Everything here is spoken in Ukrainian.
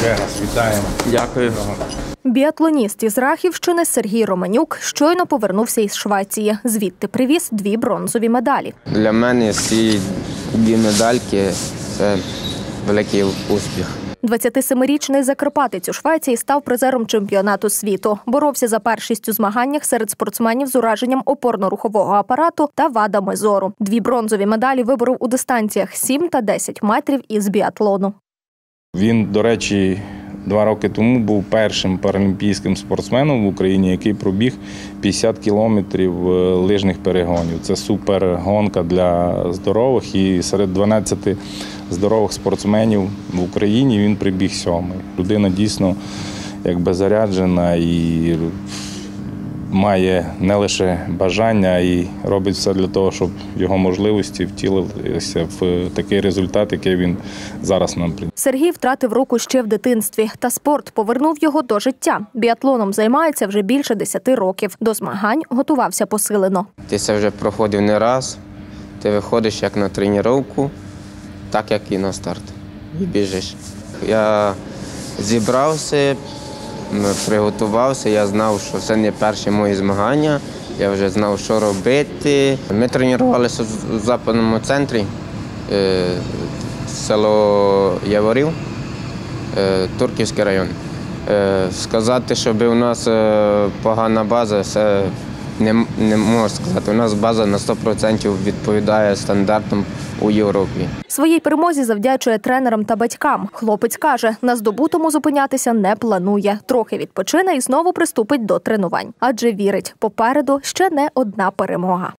Ще раз вітаємо. Дякую. Біатлоніст із Рахівщини Сергій Романюк щойно повернувся із Швеції. Звідти привіз дві бронзові медалі. Для мене ці дві медальки це великий успіх. 27-річний закарпатець у Швеції став призером чемпіонату світу. Боровся за першість у змаганнях серед спортсменів з ураженням опорно-рухового апарату та вадами зору. Дві бронзові медалі виборов у дистанціях 7 та 10 метрів із біатлону. Він, до речі, два роки тому був першим паралімпійським спортсменом в Україні, який пробіг 50 кілометрів е, лижних перегонів. Це супергонка для здорових. І серед 12 здорових спортсменів в Україні він прибіг сьомий. Людина дійсно якби заряджена і має не лише бажання, а й робить все для того, щоб його можливості втілилися в такий результат, який він зараз нам приніс. Сергій втратив руку ще в дитинстві, та спорт повернув його до життя. Біатлоном займається вже більше 10 років. До змагань готувався посилено. Ти це вже проходив не раз. Ти виходиш як на тренування, так як і на старт. І біжиш. Я зібрався, приготувався, я знав, що це не перші мої змагання. Я вже знав, що робити. Ми тренувалися в западному центрі, е, село Яворів, е, Турківський район. Е, Сказати, щоб у нас погана база, це не, не можу сказати. У нас база на 100% відповідає стандартам у Європі. Своїй перемозі завдячує тренерам та батькам. Хлопець каже, на здобутому зупинятися не планує. Трохи відпочине і знову приступить до тренувань, адже вірить, попереду ще не одна перемога.